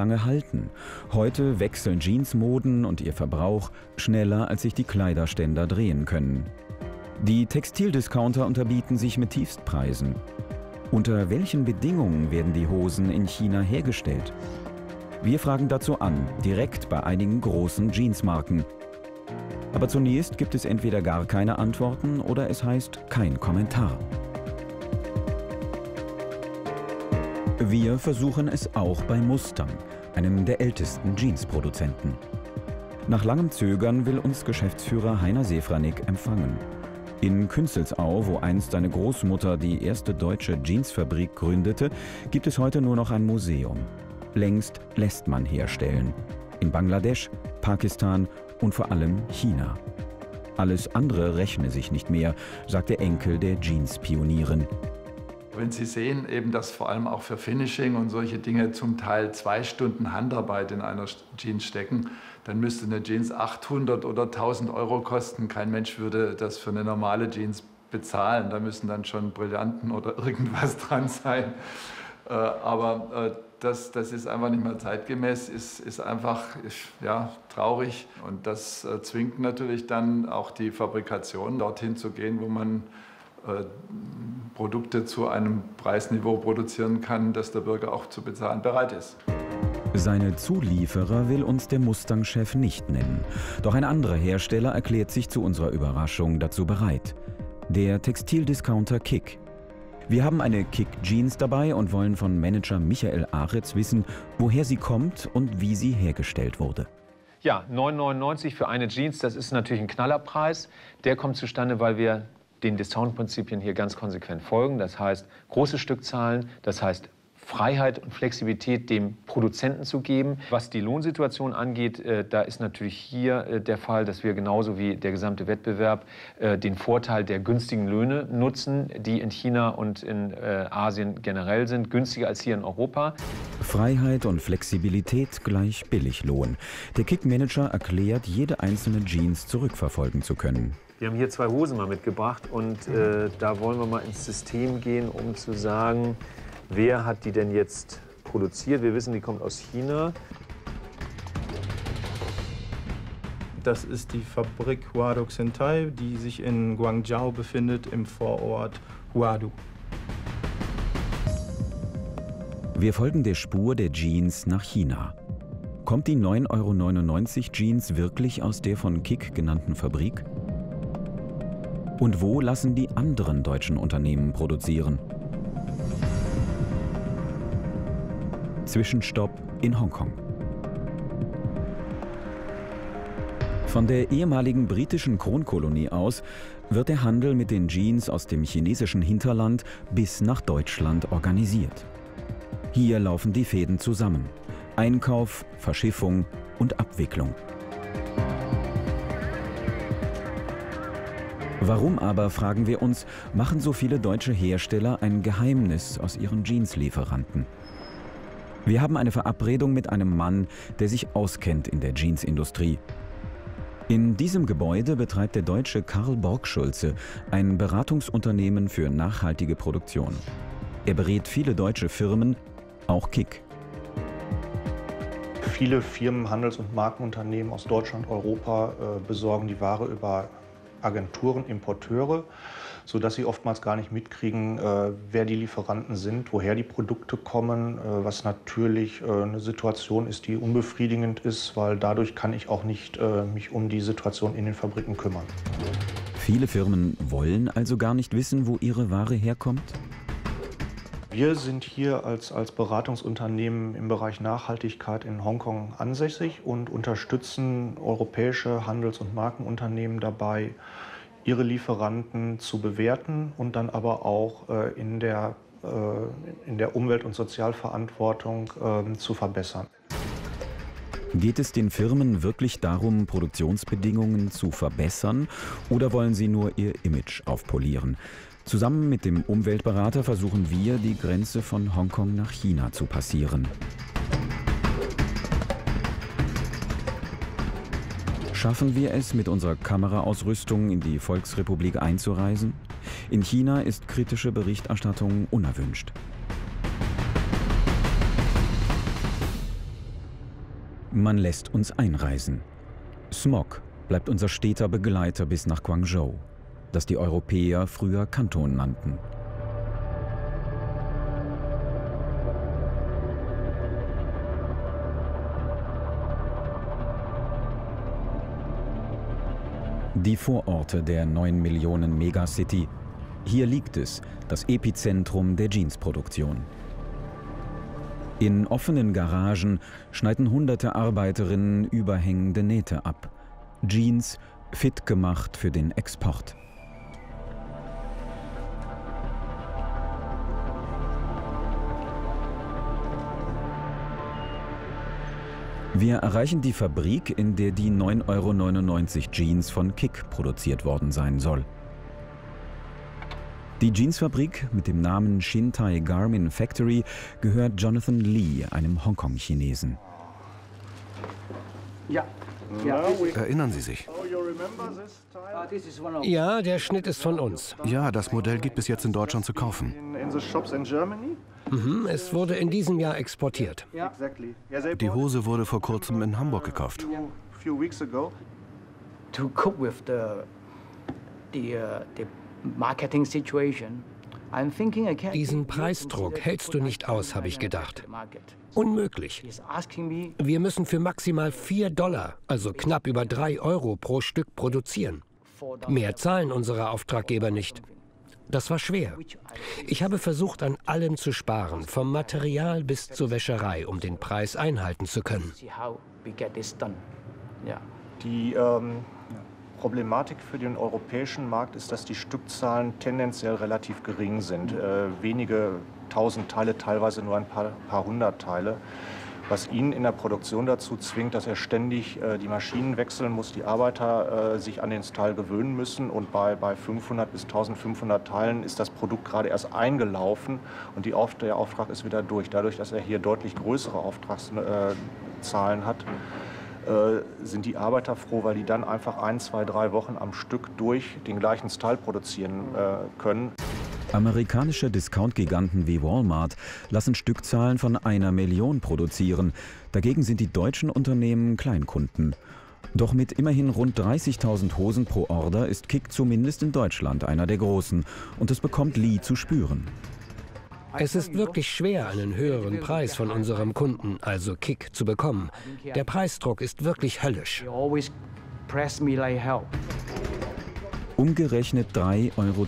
lange halten. Heute wechseln Jeansmoden und ihr Verbrauch schneller, als sich die Kleiderständer drehen können. Die Textildiscounter unterbieten sich mit Tiefstpreisen. Unter welchen Bedingungen werden die Hosen in China hergestellt? Wir fragen dazu an, direkt bei einigen großen Jeansmarken. Aber zunächst gibt es entweder gar keine Antworten oder es heißt kein Kommentar. Wir versuchen es auch bei Mustang, einem der ältesten Jeansproduzenten. Nach langem Zögern will uns Geschäftsführer Heiner Sefranik empfangen. In Künzelsau, wo einst seine Großmutter die erste deutsche Jeansfabrik gründete, gibt es heute nur noch ein Museum. Längst lässt man herstellen. In Bangladesch, Pakistan und vor allem China. Alles andere rechne sich nicht mehr, sagt der Enkel der Jeans-Pionierin. Wenn Sie sehen, eben, dass vor allem auch für Finishing und solche Dinge zum Teil zwei Stunden Handarbeit in einer Jeans stecken, dann müsste eine Jeans 800 oder 1000 Euro kosten. Kein Mensch würde das für eine normale Jeans bezahlen. Da müssen dann schon Brillanten oder irgendwas dran sein. Äh, aber äh, das, das ist einfach nicht mehr zeitgemäß, ist, ist einfach ja, traurig. Und das äh, zwingt natürlich dann auch die Fabrikation, dorthin zu gehen, wo man Produkte zu einem Preisniveau produzieren kann, das der Bürger auch zu bezahlen bereit ist. Seine Zulieferer will uns der Mustang-Chef nicht nennen. Doch ein anderer Hersteller erklärt sich zu unserer Überraschung dazu bereit. Der Textildiscounter Kick. Wir haben eine Kick Jeans dabei und wollen von Manager Michael Aritz wissen, woher sie kommt und wie sie hergestellt wurde. Ja, 9,99 für eine Jeans, das ist natürlich ein Knallerpreis. Der kommt zustande, weil wir den Discount-Prinzipien hier ganz konsequent folgen. Das heißt, große Stückzahlen, das heißt Freiheit und Flexibilität dem Produzenten zu geben. Was die Lohnsituation angeht, äh, da ist natürlich hier äh, der Fall, dass wir genauso wie der gesamte Wettbewerb äh, den Vorteil der günstigen Löhne nutzen, die in China und in Asien generell sind, günstiger als hier in Europa. Freiheit und Flexibilität gleich Billiglohn. Der Kickmanager erklärt, jede einzelne Jeans zurückverfolgen zu können. Wir haben hier zwei Hosen mal mitgebracht und äh, da wollen wir mal ins System gehen, um zu sagen, wer hat die denn jetzt produziert. Wir wissen, die kommt aus China. Das ist die Fabrik Huado Xentai, die sich in Guangzhou befindet, im Vorort Huadu. Wir folgen der Spur der Jeans nach China. Kommt die 9,99 Euro Jeans wirklich aus der von Kick genannten Fabrik? Und wo lassen die anderen deutschen Unternehmen produzieren? Zwischenstopp in Hongkong. Von der ehemaligen britischen Kronkolonie aus wird der Handel mit den Jeans aus dem chinesischen Hinterland bis nach Deutschland organisiert. Hier laufen die Fäden zusammen. Einkauf, Verschiffung und Abwicklung. Warum aber, fragen wir uns, machen so viele deutsche Hersteller ein Geheimnis aus ihren Jeanslieferanten? Wir haben eine Verabredung mit einem Mann, der sich auskennt in der Jeansindustrie. In diesem Gebäude betreibt der deutsche Karl Borgschulze ein Beratungsunternehmen für nachhaltige Produktion. Er berät viele deutsche Firmen, auch Kick. Viele Firmen, Handels- und Markenunternehmen aus Deutschland, Europa äh, besorgen die Ware über Agenturen, Importeure, sodass sie oftmals gar nicht mitkriegen, äh, wer die Lieferanten sind, woher die Produkte kommen, äh, was natürlich äh, eine Situation ist, die unbefriedigend ist, weil dadurch kann ich auch nicht äh, mich um die Situation in den Fabriken kümmern. Viele Firmen wollen also gar nicht wissen, wo ihre Ware herkommt? Wir sind hier als, als Beratungsunternehmen im Bereich Nachhaltigkeit in Hongkong ansässig und unterstützen europäische Handels- und Markenunternehmen dabei, ihre Lieferanten zu bewerten und dann aber auch äh, in, der, äh, in der Umwelt- und Sozialverantwortung äh, zu verbessern. Geht es den Firmen wirklich darum, Produktionsbedingungen zu verbessern oder wollen sie nur ihr Image aufpolieren? Zusammen mit dem Umweltberater versuchen wir, die Grenze von Hongkong nach China zu passieren. Schaffen wir es, mit unserer Kameraausrüstung in die Volksrepublik einzureisen? In China ist kritische Berichterstattung unerwünscht. Man lässt uns einreisen. Smog bleibt unser steter Begleiter bis nach Guangzhou, das die Europäer früher Kanton nannten. Die Vororte der 9 Millionen Megacity. Hier liegt es, das Epizentrum der Jeansproduktion. In offenen Garagen schneiden hunderte Arbeiterinnen überhängende Nähte ab. Jeans fit gemacht für den Export. Wir erreichen die Fabrik, in der die 9,99 Euro Jeans von Kick produziert worden sein soll. Die Jeansfabrik mit dem Namen Shintai Garmin Factory gehört Jonathan Lee, einem Hongkong-Chinesen. Ja. Erinnern Sie sich? Ja, der Schnitt ist von uns. Ja, das Modell gibt es jetzt in Deutschland zu kaufen. Mhm, es wurde in diesem Jahr exportiert. Die Hose wurde vor kurzem in Hamburg gekauft. To cope with the the uh, the marketing situation, Diesen Preisdruck hältst du nicht aus, habe ich gedacht. Unmöglich. Wir müssen für maximal 4 Dollar, also knapp über 3 Euro pro Stück produzieren. Mehr zahlen unsere Auftraggeber nicht. Das war schwer. Ich habe versucht, an allem zu sparen, vom Material bis zur Wäscherei, um den Preis einhalten zu können. Die ähm, Problematik für den europäischen Markt ist, dass die Stückzahlen tendenziell relativ gering sind. Äh, wenige tausend Teile, teilweise nur ein paar, paar hundert Teile. Was ihn in der Produktion dazu zwingt, dass er ständig äh, die Maschinen wechseln muss, die Arbeiter äh, sich an den Style gewöhnen müssen. Und bei, bei 500 bis 1500 Teilen ist das Produkt gerade erst eingelaufen und die Auf, der Auftrag ist wieder durch. Dadurch, dass er hier deutlich größere Auftragszahlen hat, äh, sind die Arbeiter froh, weil die dann einfach ein, zwei, drei Wochen am Stück durch den gleichen Style produzieren äh, können. Amerikanische Discount-Giganten wie Walmart lassen Stückzahlen von einer Million produzieren. Dagegen sind die deutschen Unternehmen Kleinkunden. Doch mit immerhin rund 30.000 Hosen pro Order ist Kick zumindest in Deutschland einer der großen. Und es bekommt Lee zu spüren. Es ist wirklich schwer, einen höheren Preis von unserem Kunden, also Kick, zu bekommen. Der Preisdruck ist wirklich höllisch. Umgerechnet 3,10 Euro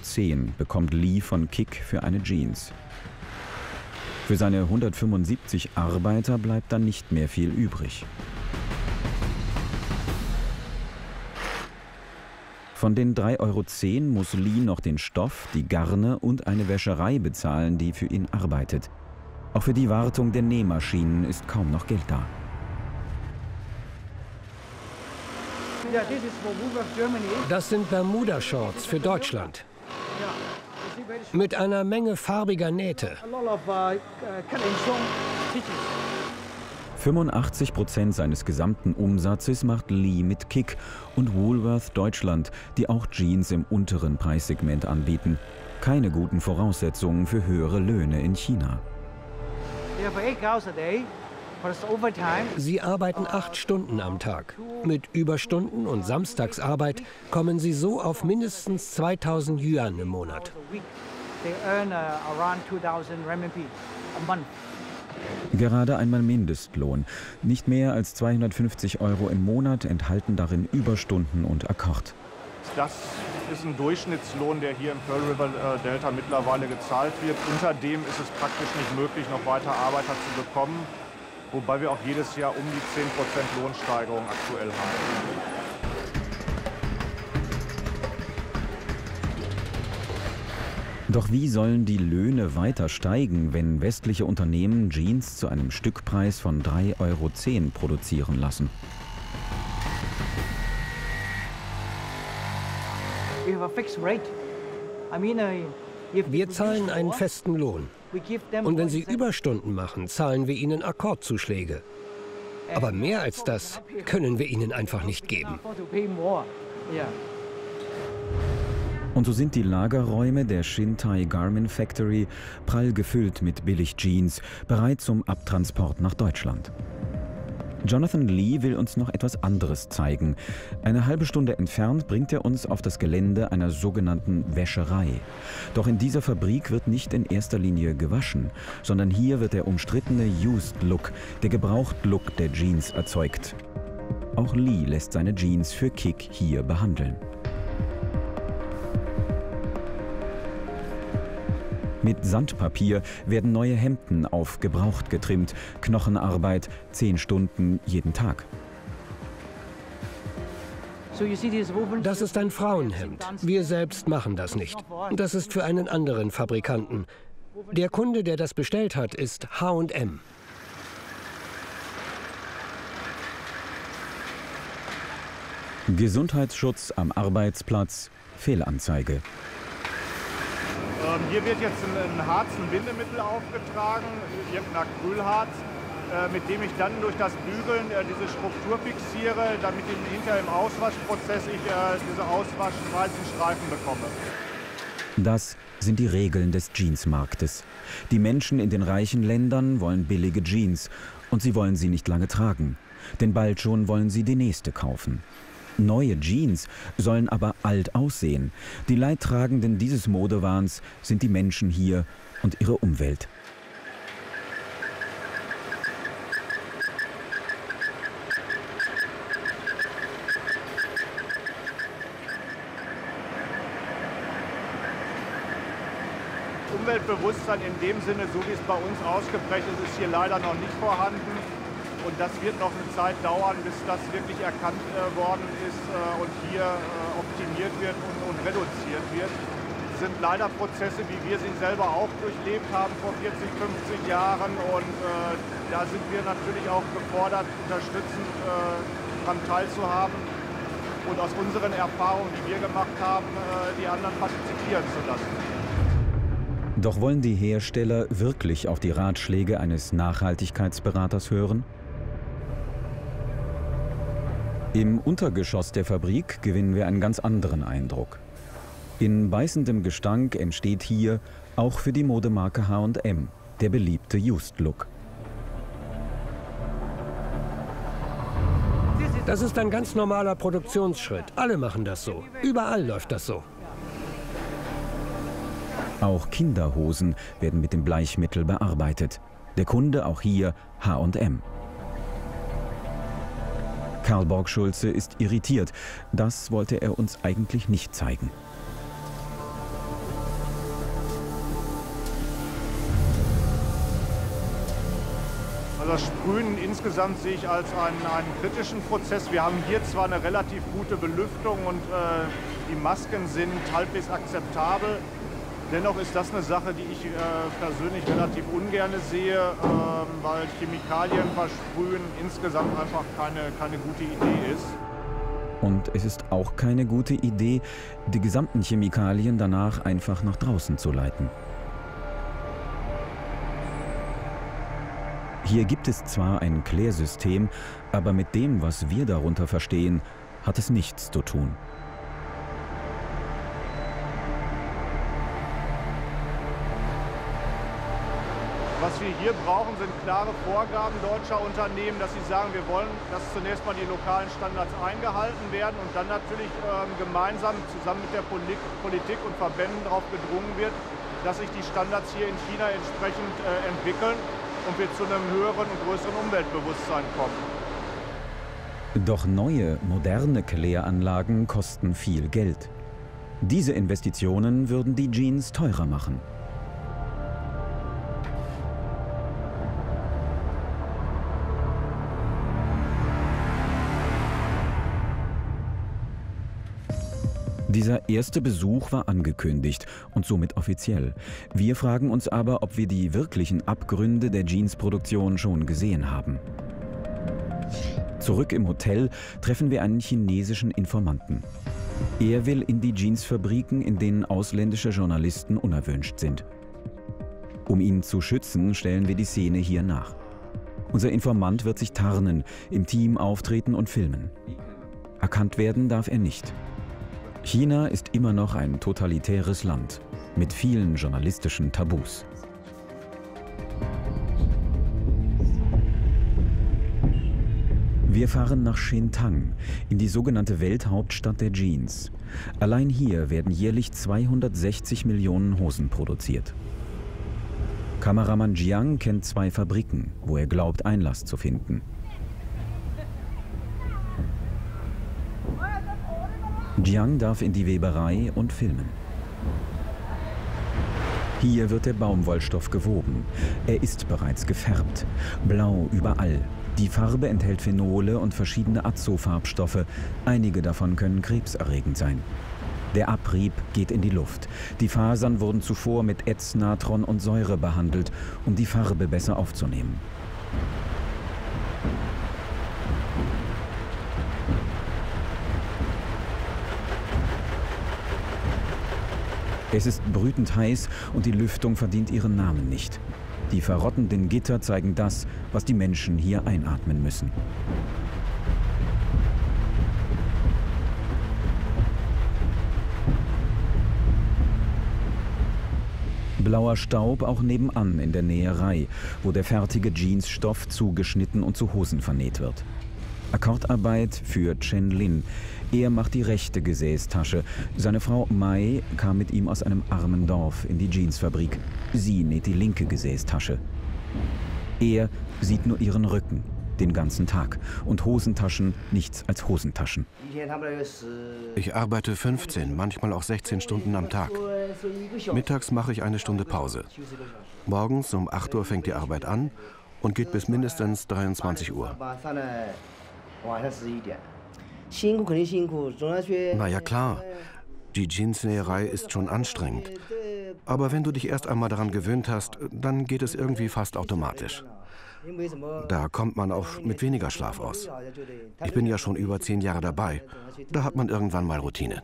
bekommt Lee von Kick für eine Jeans. Für seine 175 Arbeiter bleibt dann nicht mehr viel übrig. Von den 3,10 Euro muss Lee noch den Stoff, die Garne und eine Wäscherei bezahlen, die für ihn arbeitet. Auch für die Wartung der Nähmaschinen ist kaum noch Geld da. Das sind Bermuda-Shorts für Deutschland. Mit einer Menge farbiger Nähte. 85 Prozent seines gesamten Umsatzes macht Lee mit Kick und Woolworth Deutschland, die auch Jeans im unteren Preissegment anbieten. Keine guten Voraussetzungen für höhere Löhne in China. Sie arbeiten acht Stunden am Tag. Mit Überstunden und Samstagsarbeit kommen sie so auf mindestens 2000 Yuan im Monat. A week, they earn uh, around 2,000 renminbi a month. Gerade einmal Mindestlohn. Nicht mehr als 250 Euro im Monat enthalten darin Überstunden und Akkord. Das ist ein Durchschnittslohn, der hier im Pearl River äh, Delta mittlerweile gezahlt wird. Unter dem ist es praktisch nicht möglich, noch weiter Arbeiter zu bekommen, wobei wir auch jedes Jahr um die 10% Lohnsteigerung aktuell haben. Doch wie sollen die Löhne weiter steigen, wenn westliche Unternehmen Jeans zu einem Stückpreis von 3,10 Euro produzieren lassen? Wir zahlen einen festen Lohn. Und wenn sie. Überstunden machen, zahlen wir ihnen Akkordzuschläge. Aber mehr als das können wir ihnen einfach nicht geben. Und so sind die Lagerräume der Shintai Garmin Factory prall gefüllt mit Billig-Jeans, bereit zum Abtransport nach Deutschland. Jonathan Lee will uns noch etwas anderes zeigen. Eine halbe Stunde entfernt bringt er uns auf das Gelände einer sogenannten Wäscherei. Doch in dieser Fabrik wird nicht in erster Linie gewaschen, sondern hier wird der umstrittene Used Look, der Gebraucht-Look der Jeans erzeugt. Auch Lee lässt seine Jeans für Kick hier behandeln. Mit Sandpapier werden neue Hemden auf gebraucht getrimmt. Knochenarbeit, zehn Stunden jeden Tag. Das ist ein Frauenhemd. Wir selbst machen das nicht. Das ist für einen anderen Fabrikanten. Der Kunde, der das bestellt hat, ist HM. Gesundheitsschutz am Arbeitsplatz, Fehlanzeige. Ähm, hier wird jetzt ein, ein Harz, ein Bindemittel aufgetragen, irgendein Acrylharz, äh, mit dem ich dann durch das Bügeln äh, diese Struktur fixiere, damit ich hinter im Auswaschprozess ich äh, diese auswaschweißen Streifen bekomme. Das sind die Regeln des Jeansmarktes. Die Menschen in den reichen Ländern wollen billige Jeans und sie wollen sie nicht lange tragen. Denn bald schon wollen sie die nächste kaufen. Neue Jeans sollen aber alt aussehen. Die Leidtragenden dieses Modewahns sind die Menschen hier und ihre Umwelt. Umweltbewusstsein in dem Sinne, so wie es bei uns ausgeprägt ist, ist hier leider noch nicht vorhanden. Und das wird noch eine Zeit dauern, bis das wirklich erkannt äh, worden ist äh, und hier äh, optimiert wird und, und, reduziert wird. Das sind leider Prozesse, wie wir sie selber auch durchlebt haben vor 40, 50 Jahren. Und äh, da sind wir natürlich auch gefordert, unterstützend äh, daran teilzuhaben und aus unseren Erfahrungen, die wir gemacht haben, äh, die anderen partizipieren zu lassen. Doch wollen die Hersteller wirklich auf die Ratschläge eines Nachhaltigkeitsberaters hören? Im Untergeschoss der Fabrik gewinnen wir einen ganz anderen Eindruck. In beißendem Gestank entsteht hier auch für die Modemarke H&M der beliebte Used Look. Das ist ein ganz normaler Produktionsschritt. Alle machen das so. Überall läuft das so. Auch Kinderhosen werden mit dem Bleichmittel bearbeitet. Der Kunde auch hier H&M. Karl Borgschulze ist irritiert. Das wollte er uns eigentlich nicht zeigen. Also das Sprühen insgesamt sehe ich als einen, einen, kritischen Prozess. Wir haben hier zwar eine relativ gute Belüftung und äh, die Masken sind halbwegs akzeptabel, Dennoch ist das eine Sache, die ich äh, persönlich relativ ungern sehe, äh, weil Chemikalien versprühen insgesamt einfach keine, keine gute Idee ist. Und es ist auch keine gute Idee, die gesamten Chemikalien danach einfach nach draußen zu leiten. Hier gibt es zwar ein Klärsystem, aber mit dem, was wir darunter verstehen, hat es nichts zu tun. Was wir hier brauchen, sind klare Vorgaben deutscher Unternehmen, dass sie sagen, wir wollen, dass zunächst mal die lokalen Standards eingehalten werden und dann natürlich ähm, gemeinsam zusammen mit der Politik und Verbänden darauf gedrungen wird, dass sich die Standards hier in China entsprechend äh, entwickeln und wir zu einem höheren und größeren Umweltbewusstsein kommen. Doch neue, moderne Kläranlagen kosten viel Geld. Diese Investitionen würden die Jeans teurer machen. Dieser erste Besuch war angekündigt und somit offiziell. Wir fragen uns aber, ob wir die wirklichen Abgründe der Jeansproduktion schon gesehen haben. Zurück im Hotel treffen wir einen chinesischen Informanten. Er will in die Jeansfabriken, in denen ausländische Journalisten unerwünscht sind. Um ihn zu schützen, stellen wir die Szene hier nach. Unser Informant wird sich tarnen, im Team auftreten und filmen. Erkannt werden darf er nicht. China ist immer noch ein totalitäres Land mit vielen journalistischen Tabus. Wir fahren nach Shintang, in die sogenannte Welthauptstadt der Jeans. Allein hier werden jährlich 260 Millionen Hosen produziert. Kameramann Jiang kennt zwei Fabriken, wo er glaubt, Einlass zu finden. Jiang darf in die Weberei und filmen. Hier wird der Baumwollstoff gewoben. Er ist bereits gefärbt. Blau überall. Die Farbe enthält Phenole und verschiedene Azofarbstoffe. Einige davon können krebserregend sein. Der Abrieb geht in die Luft. Die Fasern wurden zuvor mit Ätz, Natron und Säure behandelt, um die Farbe besser aufzunehmen. Es ist brütend heiß und die Lüftung verdient ihren Namen nicht. Die verrottenden Gitter zeigen das, was die Menschen hier einatmen müssen. Blauer Staub auch nebenan in der Näherei, wo der fertige Jeansstoff zugeschnitten und zu Hosen vernäht wird. Akkordarbeit für Chen Lin. Er macht die rechte Gesäßtasche. Seine Frau Mai kam mit ihm aus einem armen Dorf in die Jeansfabrik. Sie näht die linke Gesäßtasche. Er sieht nur ihren Rücken den ganzen Tag und Hosentaschen nichts als Hosentaschen. Ich arbeite 15, manchmal auch 16 Stunden am Tag. Mittags mache ich eine Stunde Pause. Morgens um 8 Uhr fängt die Arbeit an und geht bis mindestens 23 Uhr. Na ja, klar. Die Jeansnäherei ist schon anstrengend. Aber wenn du dich erst einmal daran gewöhnt hast, dann geht es irgendwie fast automatisch. Da kommt man auch mit weniger Schlaf aus. Ich bin ja schon über zehn Jahre dabei. Da hat man irgendwann mal Routine.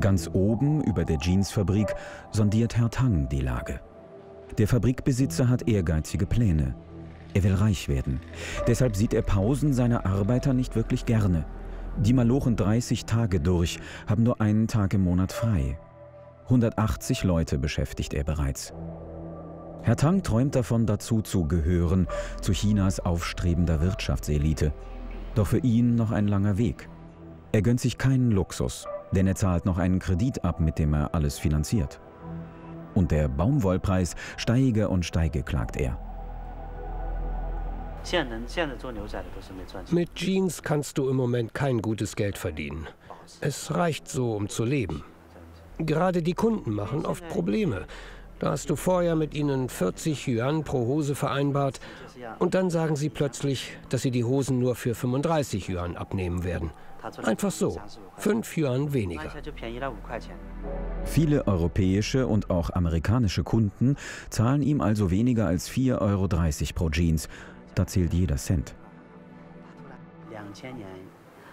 Ganz oben über der Jeansfabrik sondiert Herr Tang die Lage. Der Fabrikbesitzer hat ehrgeizige Pläne. Er will reich werden. Deshalb sieht er Pausen seiner Arbeiter nicht wirklich gerne. Die malochen 30 Tage durch, haben nur einen Tag im Monat frei. 180 Leute beschäftigt er bereits. Herr Tang träumt davon, dazu zu gehören, zu Chinas aufstrebender Wirtschaftselite. Doch für ihn noch ein langer Weg. Er gönnt sich keinen Luxus, denn er zahlt noch einen Kredit ab, mit dem er alles finanziert. Und der Baumwollpreis steige und steige, klagt er. Mit Jeans kannst du im Moment kein gutes Geld verdienen. Es reicht so, um zu leben. Gerade die Kunden machen oft Probleme. Da hast du vorher mit ihnen 40 Yuan pro Hose vereinbart und dann sagen sie plötzlich, dass sie die Hosen nur für 35 Yuan abnehmen werden. Einfach so. 5 Yuan weniger. Viele europäische und auch amerikanische Kunden zahlen ihm also weniger als 4,30 Euro pro Jeans. Da zählt jeder Cent.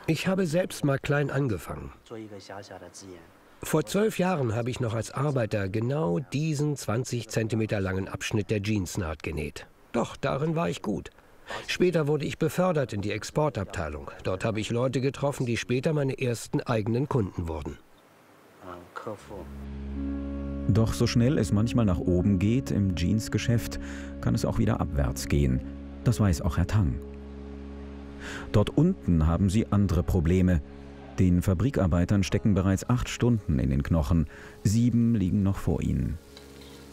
Ich habe selbst mal klein angefangen. Vor zwölf Jahren habe ich noch als Arbeiter genau diesen 20 cm langen Abschnitt der Jeansnaht genäht. Doch, darin war ich gut. Später wurde ich befördert in die Exportabteilung. Dort habe ich Leute getroffen, die später meine ersten eigenen Kunden wurden. Doch so schnell es manchmal nach oben geht im Jeansgeschäft, kann es auch wieder abwärts gehen. Das weiß auch Herr Tang. Dort unten haben sie andere Probleme. Den Fabrikarbeitern stecken bereits acht Stunden in den Knochen, sieben liegen noch vor ihnen.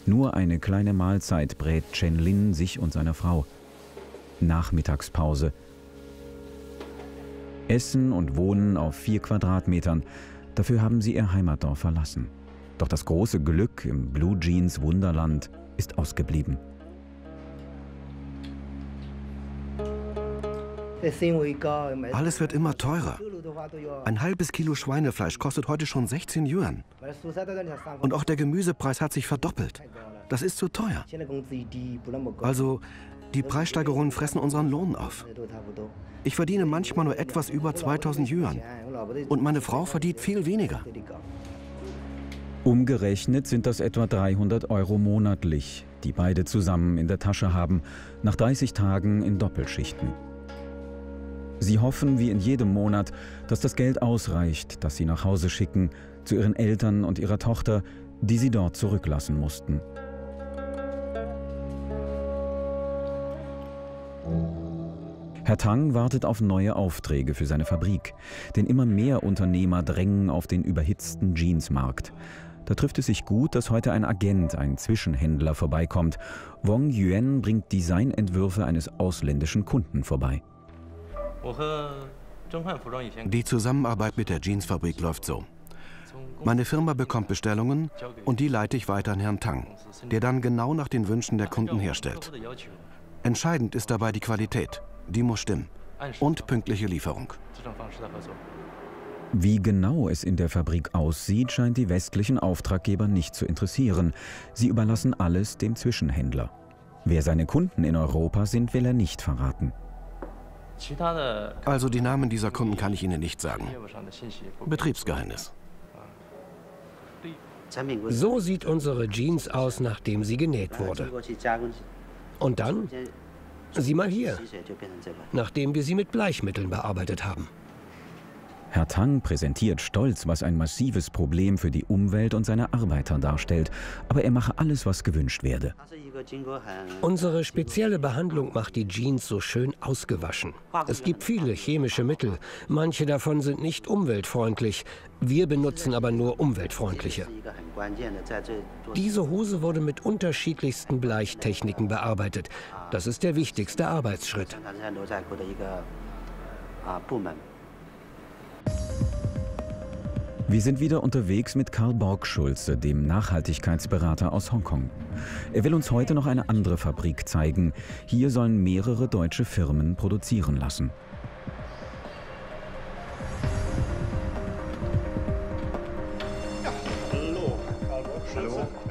Nur eine kleine Mahlzeit brät Chen Lin sich und seiner Frau. Nachmittagspause. Essen und Wohnen auf vier Quadratmetern. Dafür haben sie ihr Heimatdorf verlassen. Doch das große Glück im Blue Jeans Wunderland ist ausgeblieben. Alles wird immer teurer. Ein halbes Kilo Schweinefleisch kostet heute schon 16 Yuan. Und auch der Gemüsepreis hat sich verdoppelt. Das ist zu teuer. Also, die Preissteigerungen fressen unseren Lohn auf. Ich verdiene manchmal nur etwas über 2000 Yuan. Und meine Frau verdient viel weniger. Umgerechnet sind das etwa 300 Euro monatlich, die beide zusammen in der Tasche haben, nach 30 Tagen in Doppelschichten. Sie hoffen wie in jedem Monat, dass das Geld ausreicht, das sie nach Hause schicken, zu ihren Eltern und ihrer Tochter, die sie dort zurücklassen mussten. Herr Tang wartet auf neue Aufträge für seine Fabrik, denn immer mehr Unternehmer drängen auf den überhitzten Jeansmarkt. Da trifft es sich gut, dass heute ein Agent, ein Zwischenhändler vorbeikommt. Wong Yuan bringt Designentwürfe eines ausländischen Kunden vorbei. Die Zusammenarbeit mit der Jeansfabrik läuft so. Meine Firma bekommt Bestellungen und die leite ich weiter an Herrn Tang, der dann genau nach den Wünschen der Kunden herstellt. Entscheidend ist dabei die Qualität. Die muss stimmen. Und pünktliche Lieferung. Wie genau es in der Fabrik aussieht, scheint die westlichen Auftraggeber nicht zu interessieren. Sie überlassen alles dem Zwischenhändler. Wer seine Kunden in Europa sind, will er nicht verraten. Also die Namen dieser Kunden kann ich Ihnen nicht sagen. Betriebsgeheimnis. So sieht unsere Jeans aus, nachdem sie genäht wurde. Und dann? Sieh mal hier, nachdem wir sie mit Bleichmitteln bearbeitet haben. Herr Tang präsentiert stolz, was ein massives Problem für die Umwelt und seine Arbeiter darstellt. Aber er mache alles, was gewünscht werde. Unsere spezielle Behandlung macht die Jeans so schön ausgewaschen. Es gibt viele chemische Mittel. Manche davon sind nicht umweltfreundlich. Wir benutzen aber nur umweltfreundliche. Diese Hose wurde mit unterschiedlichsten Bleichtechniken bearbeitet. Das ist der wichtigste Arbeitsschritt. Wir sind wieder unterwegs mit Karl Borg-Schulze, dem Nachhaltigkeitsberater aus Hongkong. Er will uns heute noch eine andere Fabrik zeigen. Hier sollen mehrere deutsche Firmen produzieren lassen.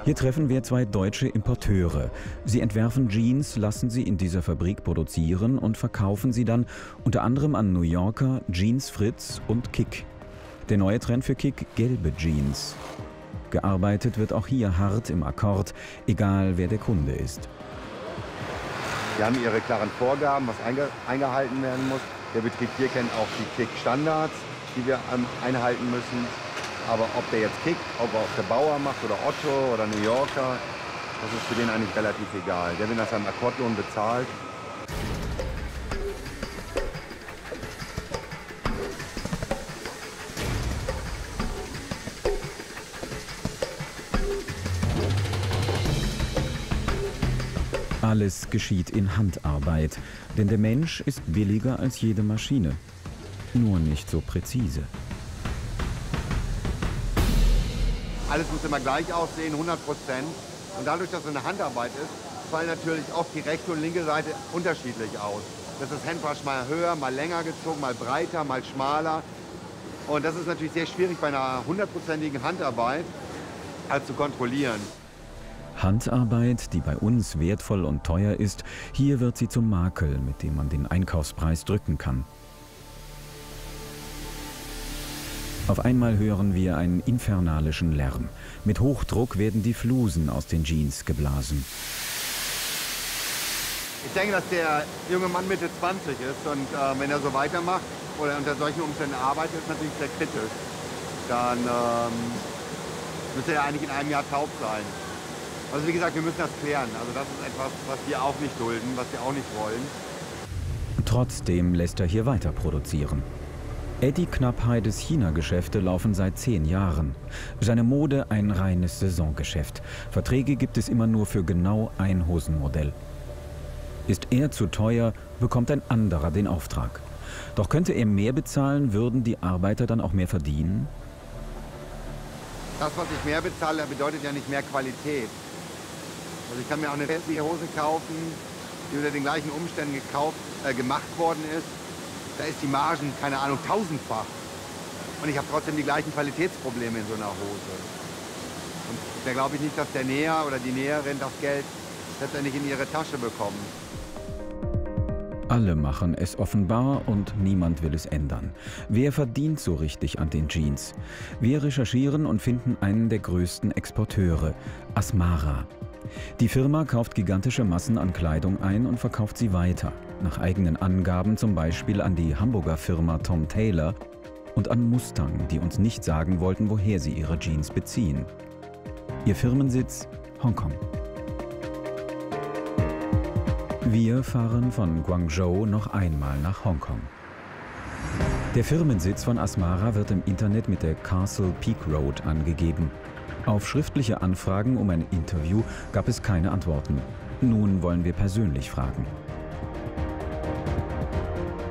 Hier treffen wir zwei deutsche Importeure. Sie entwerfen Jeans, lassen sie in dieser Fabrik produzieren und verkaufen sie dann unter anderem an New Yorker, Jeans Fritz und Kick. Der neue Trend für Kick, gelbe Jeans. Gearbeitet wird auch hier hart im Akkord, egal wer der Kunde ist. Sie haben ihre klaren Vorgaben, was einge eingehalten werden muss. Der Betrieb hier kennt auch die Kick-Standards, die wir ähm, einhalten müssen. Aber ob der jetzt kickt, ob er auf der Bauer macht oder Otto oder New Yorker, das ist für den eigentlich relativ egal. Der wird nach seinem Akkordlohn bezahlt. Alles geschieht in Handarbeit, denn der Mensch ist billiger als jede Maschine. Nur nicht so präzise. Alles muss immer gleich aussehen, 100 Prozent. Und dadurch, dass es eine Handarbeit ist, fallen natürlich auch die rechte und linke Seite unterschiedlich aus. Das ist Handbrush mal höher, mal länger gezogen, mal breiter, mal schmaler. Und das ist natürlich sehr schwierig bei einer hundertprozentigen Handarbeit halt zu kontrollieren. Handarbeit, die bei uns wertvoll und teuer ist, hier wird sie zum Makel, mit dem man den Einkaufspreis drücken kann. Auf einmal hören wir einen infernalischen Lärm. Mit Hochdruck werden die Flusen aus den Jeans geblasen. Ich denke, dass der junge Mann Mitte 20 ist und äh, wenn er so weitermacht oder unter solchen Umständen arbeitet, ist natürlich sehr kritisch. Dann ähm, müsste er eigentlich in einem Jahr taub sein. Also wie gesagt, wir müssen das klären. Also das ist etwas, was wir auch nicht dulden, was wir auch nicht wollen. Trotzdem lässt er hier weiter produzieren. Eddie Knappheides China-Geschäfte laufen seit zehn Jahren. Seine Mode ein reines Saisongeschäft. Verträge gibt es immer nur für genau ein Hosenmodell. Ist er zu teuer, bekommt ein anderer den Auftrag. Doch könnte er mehr bezahlen, würden die Arbeiter dann auch mehr verdienen? Das, was ich mehr bezahle, bedeutet ja nicht mehr Qualität. Also ich kann mir auch eine Hose kaufen, die unter den gleichen Umständen gekauft, äh, gemacht worden ist da ist die Margen, keine Ahnung, tausendfach. Und ich habe trotzdem die gleichen Qualitätsprobleme in so einer Hose. Und da glaube ich nicht, dass der Näher oder die Näherin das Geld letztendlich in ihre Tasche bekommen. Alle machen es offenbar und niemand will es ändern. Wer verdient so richtig an den Jeans? Wir recherchieren und finden einen der größten Exporteure, Asmara. Die Firma kauft gigantische Massen an Kleidung ein und verkauft sie weiter. Nach eigenen Angaben zum Beispiel an die Hamburger Firma Tom Taylor und an Mustang, die uns nicht sagen wollten, woher sie ihre Jeans beziehen. Ihr Firmensitz Hongkong. Wir fahren von Guangzhou noch einmal nach Hongkong. Der Firmensitz von Asmara wird im Internet mit der Castle Peak Road angegeben. Auf schriftliche Anfragen um ein Interview gab es keine Antworten. Nun wollen wir persönlich fragen.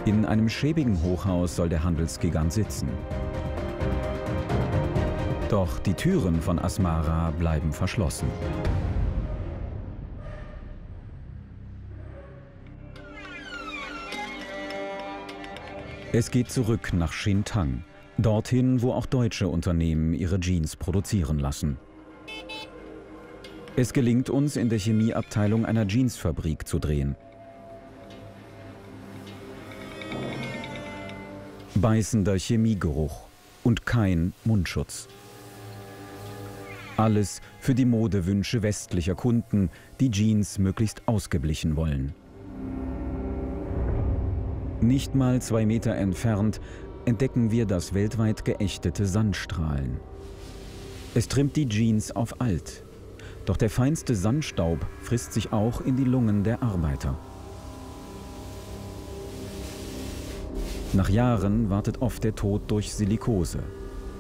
In einem schäbigen Hochhaus soll der Handelsgigant sitzen. Doch die Türen von Asmara bleiben verschlossen. Es geht zurück nach Xintang, dorthin, wo auch deutsche Unternehmen ihre Jeans produzieren lassen. Es gelingt uns, in der Chemieabteilung einer Jeansfabrik zu drehen. Beißender Chemiegeruch und kein Mundschutz. Alles für die Modewünsche westlicher Kunden, die Jeans möglichst ausgeblichen wollen. Nicht mal zwei Meter entfernt entdecken wir das weltweit geächtete Sandstrahlen. Es trimmt die Jeans auf alt. Doch der feinste Sandstaub frisst sich auch in die Lungen der Arbeiter. Nach Jahren wartet oft der Tod durch Silikose,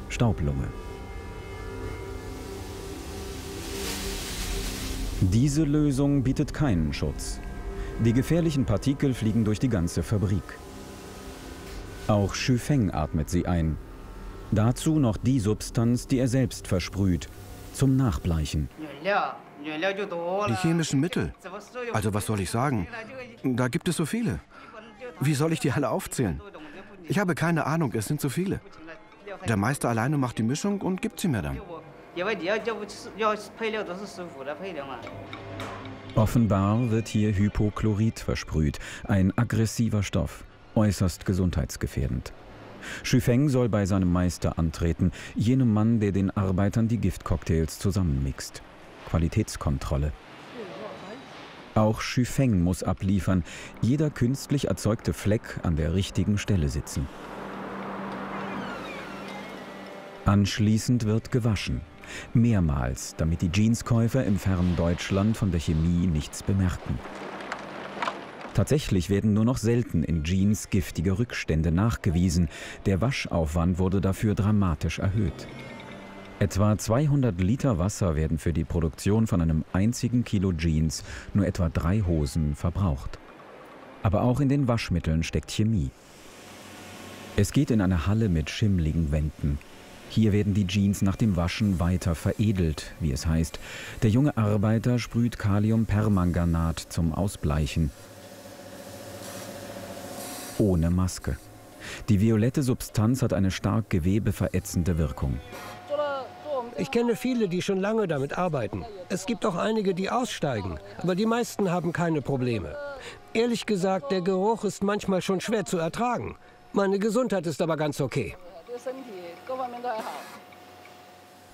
Staublunge. Diese Lösung bietet keinen Schutz. Die gefährlichen Partikel fliegen durch die ganze Fabrik. Auch Xu Feng atmet sie ein. Dazu noch die Substanz, die er selbst versprüht, zum Nachbleichen. Die chemischen Mittel. Also was soll ich sagen? Da gibt es so viele. Wie soll ich die alle aufzählen? Ich habe keine Ahnung, es sind so viele. Der Meister alleine macht die Mischung und gibt sie mir dann. Offenbar wird hier Hypochlorid versprüht, ein aggressiver Stoff, äußerst gesundheitsgefährdend. Feng soll bei seinem Meister antreten, jenem Mann, der den Arbeitern die Giftcocktails zusammenmixt. Qualitätskontrolle. Auch Feng muss abliefern, jeder künstlich erzeugte Fleck an der richtigen Stelle sitzen. Anschließend wird gewaschen. Mehrmals, damit die Jeanskäufer im fernen Deutschland von der Chemie nichts bemerken. Tatsächlich werden nur noch selten in Jeans giftige Rückstände nachgewiesen. Der Waschaufwand wurde dafür dramatisch erhöht. Etwa 200 Liter Wasser werden für die Produktion von einem einzigen Kilo Jeans, nur etwa drei Hosen, verbraucht. Aber auch in den Waschmitteln steckt Chemie. Es geht in eine Halle mit schimmligen Wänden. Hier werden die Jeans nach dem Waschen weiter veredelt, wie es heißt. Der junge Arbeiter sprüht Kaliumpermanganat zum Ausbleichen. Ohne Maske. Die violette Substanz hat eine stark gewebeverätzende Wirkung. Ich kenne viele, die schon lange damit arbeiten. Es gibt auch einige, die aussteigen, aber die meisten haben keine Probleme. Ehrlich gesagt, der Geruch ist manchmal schon schwer zu ertragen. Meine Gesundheit ist aber ganz okay.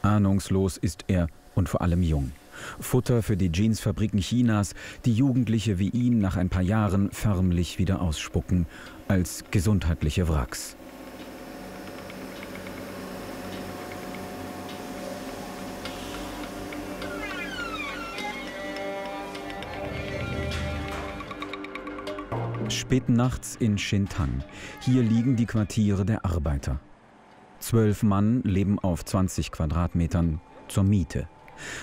Ahnungslos ist er und vor allem jung. Futter für die Jeansfabriken Chinas, die Jugendliche wie ihn nach ein paar Jahren förmlich wieder ausspucken, als gesundheitliche Wracks. Spät nachts in Xintang. Hier liegen die Quartiere der Arbeiter. Zwölf Mann leben auf 20 Quadratmetern zur Miete.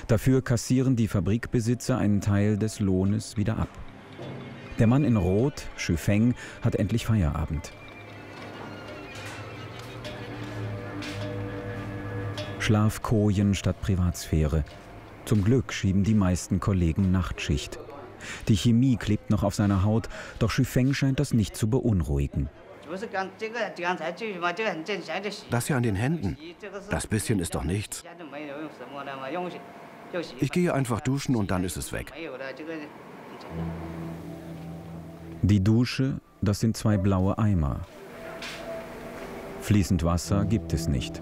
Dafür kassieren die Fabrikbesitzer einen Teil des Lohnes wieder ab. Der Mann in Rot, Feng, hat endlich Feierabend. Schlafkojen statt Privatsphäre. Zum Glück schieben die meisten Kollegen Nachtschicht. Die Chemie klebt noch auf seiner Haut, doch Feng scheint das nicht zu beunruhigen. Das hier an den Händen, das bisschen ist doch nichts. Ich gehe einfach duschen und dann ist es weg. Die Dusche, das sind zwei blaue Eimer. Fließend Wasser gibt es nicht.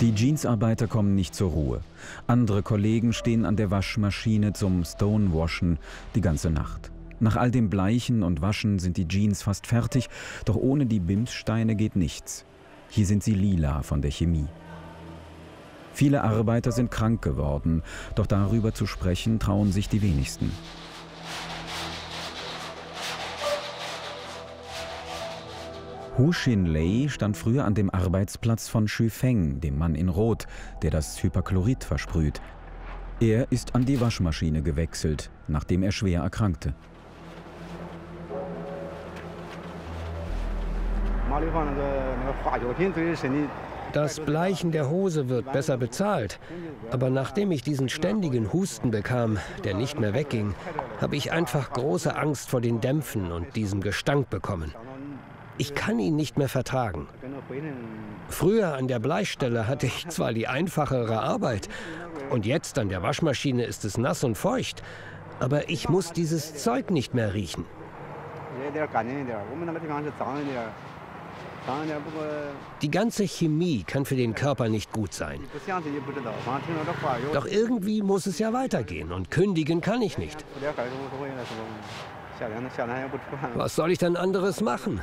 Die Jeansarbeiter kommen nicht zur Ruhe. Andere Kollegen stehen an der Waschmaschine zum Stonewashen die ganze Nacht. Nach all dem Bleichen und Waschen sind die Jeans fast fertig, doch ohne die Bimssteine geht nichts. Hier sind sie lila von der Chemie. Viele Arbeiter sind krank geworden, doch darüber zu sprechen trauen sich die wenigsten. Hu Xin-lei stand früher an dem Arbeitsplatz von Xu Feng, dem Mann in Rot, der das Hyperchlorid versprüht. Er ist an die Waschmaschine gewechselt, nachdem er schwer erkrankte. Das Bleichen der Hose wird besser bezahlt. Aber nachdem ich diesen ständigen Husten bekam, der nicht mehr wegging, habe ich einfach große Angst vor den Dämpfen und diesem Gestank bekommen. Ich kann ihn nicht mehr vertragen. Früher an der Bleistelle hatte ich zwar die einfachere Arbeit und jetzt an der Waschmaschine ist es nass und feucht, aber ich muss dieses Zeug nicht mehr riechen. Die ganze Chemie kann für den Körper nicht gut sein. Doch irgendwie muss es ja weitergehen und kündigen kann ich nicht. Was soll ich denn anderes machen?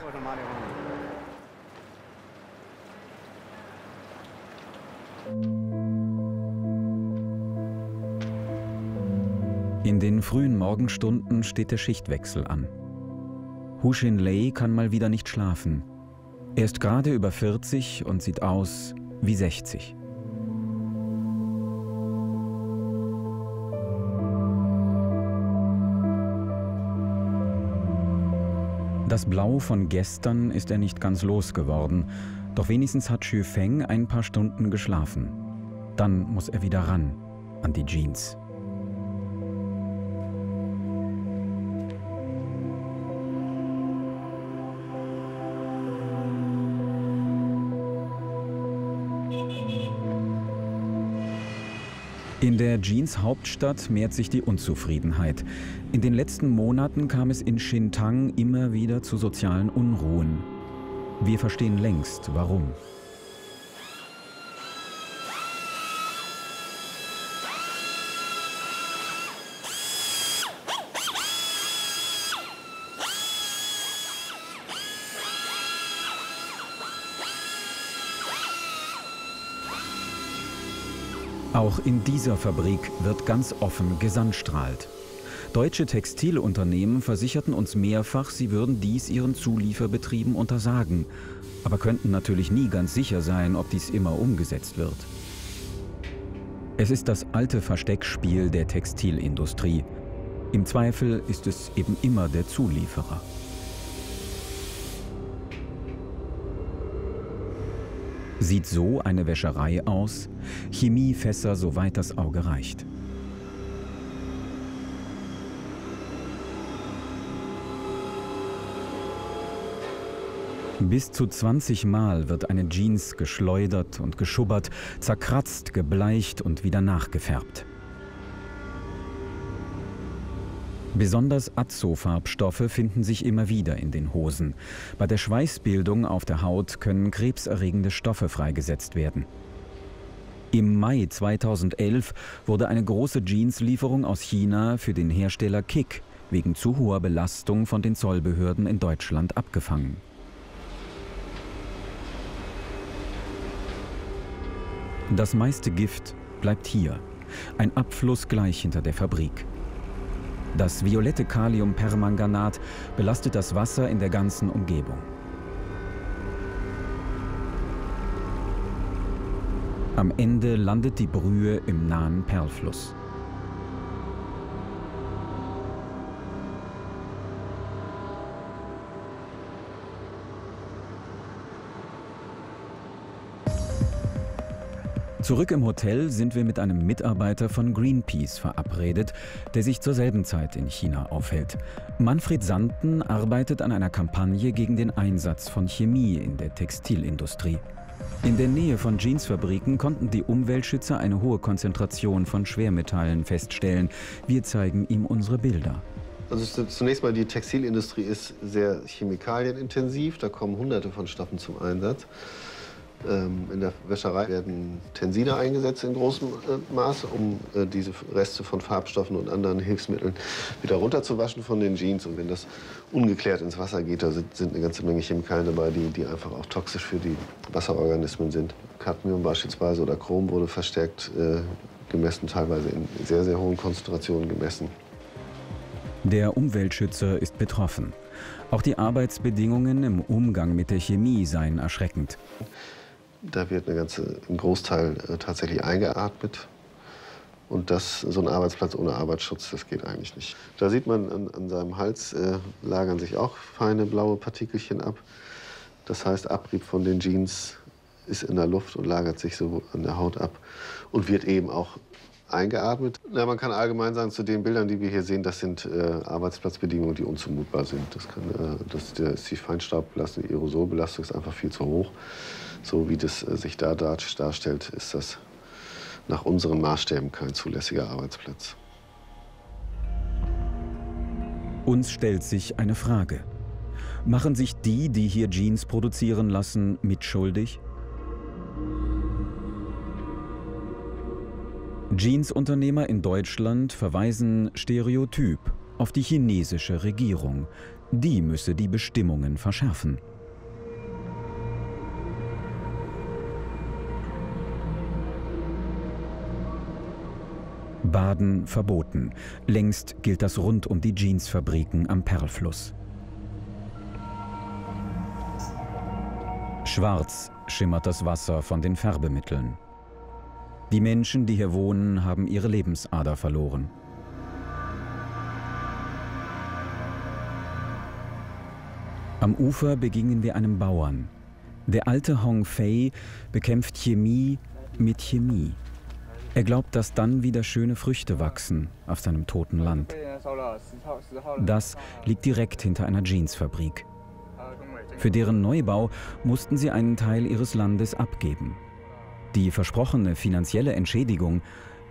In den frühen Morgenstunden steht der Schichtwechsel an. Hu Xin Lei kann mal wieder nicht schlafen. Er ist gerade über 40 und sieht aus wie 60. Das Blau von gestern ist er nicht ganz losgeworden, doch wenigstens hat Xu Feng ein paar Stunden geschlafen. Dann muss er wieder ran an die Jeans. In der Jeans-Hauptstadt mehrt sich die Unzufriedenheit. In den letzten Monaten kam es in Xintang immer wieder zu sozialen Unruhen. Wir verstehen längst, warum. Auch in dieser Fabrik wird ganz offen gesandstrahlt. Deutsche Textilunternehmen versicherten uns mehrfach, sie würden dies ihren Zulieferbetrieben untersagen, aber könnten natürlich nie ganz sicher sein, ob dies immer umgesetzt wird. Es ist das alte Versteckspiel der Textilindustrie. Im Zweifel ist es eben immer der Zulieferer. Sieht so eine Wäscherei aus? Chemiefässer, soweit das Auge reicht. Bis zu 20 Mal wird eine Jeans geschleudert und geschubbert, zerkratzt, gebleicht und wieder nachgefärbt. Besonders Azo-Farbstoffe finden sich immer wieder in den Hosen. Bei der Schweißbildung auf der Haut können krebserregende Stoffe freigesetzt werden. Im Mai 2011 wurde eine große Jeanslieferung aus China für den Hersteller Kick wegen zu hoher Belastung von den Zollbehörden in Deutschland abgefangen. Das meiste Gift bleibt hier, ein Abfluss gleich hinter der Fabrik. Das violette Kaliumpermanganat belastet das Wasser in der ganzen Umgebung. Am Ende landet die Brühe im nahen Perlfluss. Zurück im Hotel sind wir mit einem Mitarbeiter von Greenpeace verabredet, der sich zur selben Zeit in China aufhält. Manfred Sanden arbeitet an einer Kampagne gegen den Einsatz von Chemie in der Textilindustrie. In der Nähe von Jeansfabriken konnten die Umweltschützer eine hohe Konzentration von Schwermetallen feststellen. Wir zeigen ihm unsere Bilder. Also zunächst mal, die Textilindustrie ist sehr chemikalienintensiv. Da kommen hunderte von Stoffen zum Einsatz. Ähm, in der Wäscherei werden Tenside eingesetzt in großem äh, Maße, um äh, diese Reste von Farbstoffen und anderen Hilfsmitteln wieder runterzuwaschen von den Jeans. Und wenn das ungeklärt ins Wasser geht, da sind, eine ganze Menge Chemikalien dabei, die, die einfach auch toxisch für die Wasserorganismen sind. Cadmium beispielsweise oder Chrom wurde verstärkt äh, gemessen, teilweise in sehr, sehr hohen Konzentrationen gemessen. Der Umweltschützer ist betroffen. Auch die Arbeitsbedingungen im Umgang mit der Chemie seien erschreckend. Da wird eine ganze, ein Großteil äh, tatsächlich eingeatmet. Und das, so ein Arbeitsplatz ohne Arbeitsschutz, das geht eigentlich nicht. Da sieht man, an, an seinem Hals äh, lagern sich auch feine blaue Partikelchen ab. Das heißt, Abrieb von den Jeans ist in der Luft und lagert sich so an der Haut ab und wird eben auch eingeatmet. Ja, man kann allgemein sagen, zu den Bildern, die wir hier sehen, das sind äh, Arbeitsplatzbedingungen, die unzumutbar sind. Das, kann, äh, das, ist die Feinstaubbelastung, die Aerosolbelastung ist einfach viel zu hoch. So wie das äh, sich da darstellt, ist das nach unseren Maßstäben kein zulässiger Arbeitsplatz. Uns stellt sich eine Frage. Machen sich die, die hier Jeans produzieren lassen, mitschuldig? Jeansunternehmer in Deutschland verweisen stereotyp auf die chinesische Regierung. Die müsse die Bestimmungen verschärfen. Baden verboten. Längst gilt das rund um die Jeansfabriken am Perlfluss. Schwarz schimmert das Wasser von den Färbemitteln. Die Menschen, die hier wohnen, haben ihre Lebensader verloren. Am Ufer begingen wir einem Bauern. Der alte Hong Fei bekämpft Chemie mit Chemie. Er glaubt, dass dann wieder schöne Früchte wachsen auf seinem toten Land. Das liegt direkt hinter einer Jeansfabrik. Für deren Neubau mussten sie einen Teil ihres Landes abgeben. Die versprochene finanzielle Entschädigung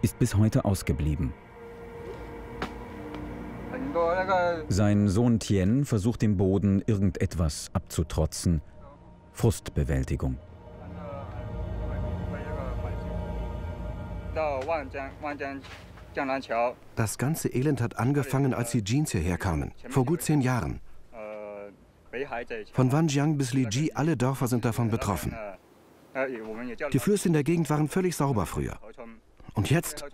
ist bis heute ausgeblieben. Sein Sohn Tien versucht dem Boden irgendetwas abzutrotzen. Frustbewältigung. Das ganze Elend hat angefangen, als die Jeans hierher kamen, vor gut zehn Jahren. Von Wanjiang bis Liji, alle Dörfer sind davon betroffen. Die Flüsse in der Gegend waren völlig sauber früher. Und jetzt?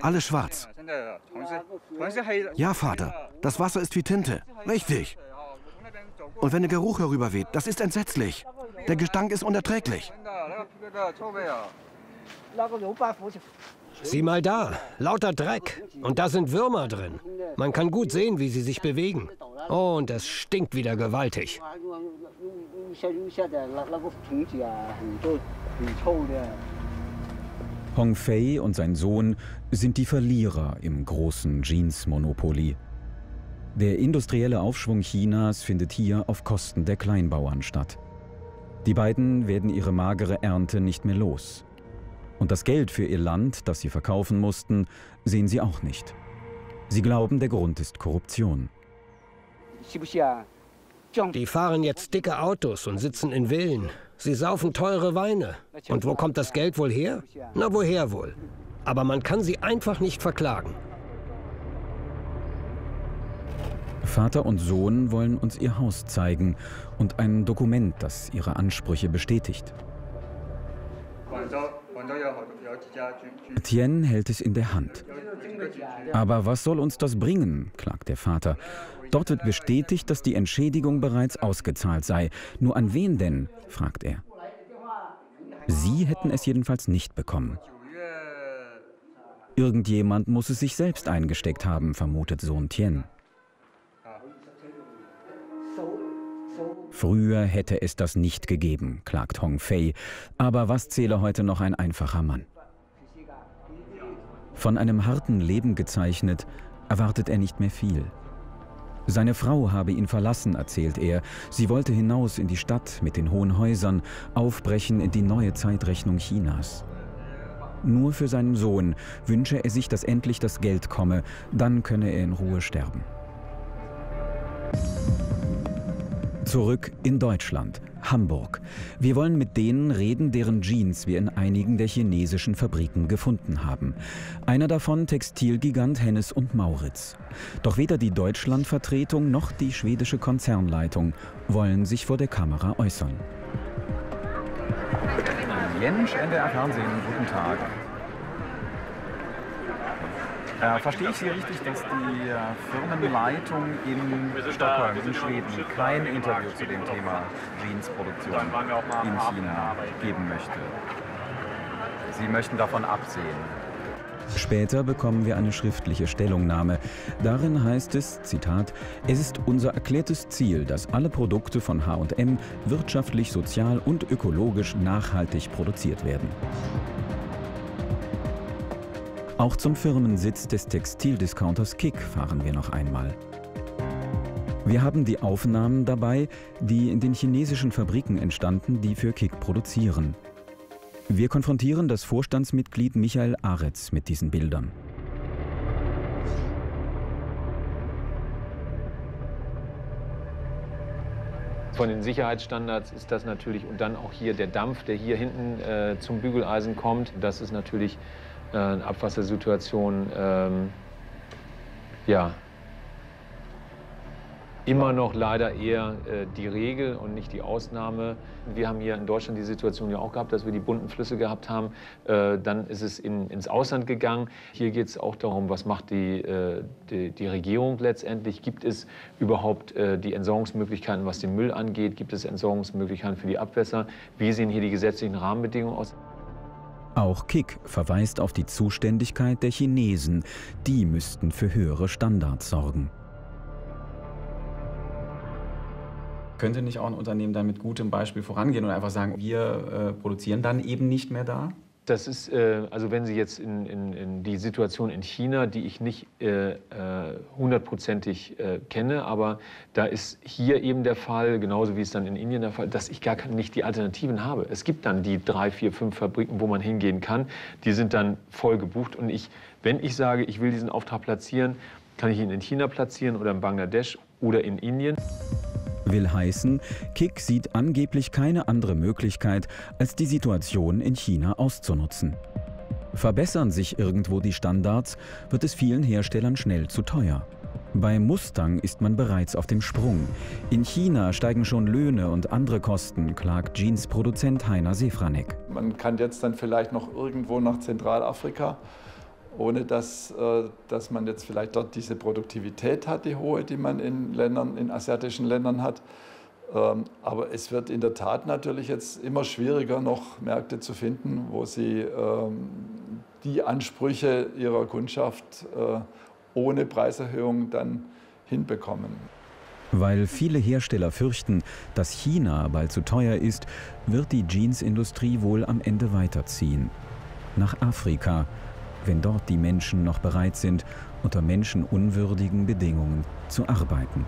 Alles schwarz. Ja, Vater, das Wasser ist wie Tinte. Richtig. Und wenn der Geruch herüberweht, das ist entsetzlich. Der Gestank ist unerträglich. Sieh mal da, lauter Dreck. Und da sind Würmer drin. Man kann gut sehen, wie sie sich bewegen. Oh, und es stinkt wieder gewaltig. Hong Fei und sein Sohn sind die Verlierer im großen Jeans-Monopoly. Der industrielle Aufschwung Chinas findet hier auf Kosten der Kleinbauern statt. Die beiden werden ihre magere Ernte nicht mehr los. Und das Geld für ihr Land, das sie verkaufen mussten, sehen sie auch nicht. Sie glauben, der Grund ist Korruption. Die fahren jetzt dicke Autos und sitzen in Villen. Sie saufen teure Weine. Und wo kommt das Geld wohl her? Na, woher wohl? Aber man kann sie einfach nicht verklagen. Vater und Sohn wollen uns ihr Haus zeigen und ein Dokument, das ihre Ansprüche bestätigt. Tien hält es in der Hand. Aber was soll uns das bringen, klagt der Vater. Dort wird bestätigt, dass die Entschädigung bereits ausgezahlt sei. Nur an wen denn? fragt er. Sie hätten es jedenfalls nicht bekommen. Irgendjemand muss es sich selbst eingesteckt haben, vermutet Sohn Tien. Früher hätte es das nicht gegeben, klagt Hong Fei. Aber was zähle heute noch ein einfacher Mann? Von einem harten Leben gezeichnet, erwartet er nicht mehr viel. Seine Frau habe ihn verlassen, erzählt er. Sie wollte hinaus in die Stadt mit den hohen Häusern, aufbrechen in die neue Zeitrechnung Chinas. Nur für seinen Sohn wünsche er sich, dass endlich das Geld komme, dann könne er in Ruhe sterben. Zurück in Deutschland, Hamburg. Wir wollen mit denen reden, deren Jeans wir in einigen der chinesischen Fabriken gefunden haben. Einer davon Textilgigant Hennes und Mauritz. Doch weder die Deutschlandvertretung noch die schwedische Konzernleitung wollen sich vor der Kamera äußern. Jensch, NDR Fernsehen. Guten Tag. Äh, verstehe ich Sie richtig, dass die äh, Firmenleitung in Stockholm, in Schweden, kein Interview zu dem Thema Jeansproduktion in China geben möchte? Sie möchten davon absehen. Später bekommen wir eine schriftliche Stellungnahme. Darin heißt es, Zitat, es ist unser erklärtes Ziel, dass alle Produkte von HM wirtschaftlich, sozial und ökologisch nachhaltig produziert werden. Auch zum Firmensitz des Textildiscounters Kick fahren wir noch einmal. Wir haben die Aufnahmen dabei, die in den chinesischen Fabriken entstanden, die für Kick produzieren. Wir konfrontieren das Vorstandsmitglied Michael Aretz mit diesen Bildern. Von den Sicherheitsstandards ist das natürlich, und dann auch hier der Dampf, der hier hinten äh, zum Bügeleisen kommt, das ist natürlich äh, eine Abwassersituation, ähm, ja, immer noch leider eher äh, die Regel und nicht die Ausnahme. Wir haben hier in Deutschland die Situation ja auch gehabt, dass wir die bunten Flüsse gehabt haben. Äh, dann ist es in, ins Ausland gegangen. Hier geht es auch darum, was macht die, äh, die, die, Regierung letztendlich? Gibt es überhaupt äh, die Entsorgungsmöglichkeiten, was den Müll angeht? Gibt es Entsorgungsmöglichkeiten für die Abwässer? Wie sehen hier die gesetzlichen Rahmenbedingungen aus? Auch Kick verweist auf die Zuständigkeit der Chinesen. Die müssten für höhere Standards sorgen. Könnte nicht auch ein Unternehmen dann mit gutem Beispiel vorangehen und einfach sagen, wir äh, produzieren dann eben nicht mehr da? Das ist, äh, also wenn Sie jetzt in, in, in, die Situation in China, die ich nicht äh, äh, hundertprozentig äh, kenne, aber da ist hier eben der Fall, genauso wie es dann in Indien der Fall, dass ich gar nicht die Alternativen habe. Es gibt dann die drei, vier, fünf Fabriken, wo man hingehen kann. Die sind dann voll gebucht und ich, wenn ich sage, ich will diesen Auftrag platzieren, kann ich ihn in China platzieren oder in Bangladesch oder in Indien. Will heißen, Kick sieht angeblich keine andere Möglichkeit, als die Situation in China auszunutzen. Verbessern sich irgendwo die Standards, wird es vielen Herstellern schnell zu teuer. Bei Mustang ist man bereits auf dem Sprung. In China steigen schon Löhne und andere Kosten, klagt Jeans-Produzent Heiner Sefranek. Man kann jetzt dann vielleicht noch irgendwo nach Zentralafrika ohne dass, äh, dass man jetzt vielleicht dort diese Produktivität hat, die hohe, die man in Ländern, in asiatischen Ländern hat. Ähm, aber es wird in der Tat natürlich jetzt immer schwieriger, noch Märkte zu finden, wo sie ähm, die Ansprüche ihrer Kundschaft äh, ohne Preiserhöhung dann hinbekommen. Weil viele Hersteller fürchten, dass China bald zu teuer ist, wird die Jeansindustrie wohl am Ende weiterziehen. Nach Afrika, wenn dort die Menschen noch bereit sind, unter menschenunwürdigen Bedingungen zu arbeiten.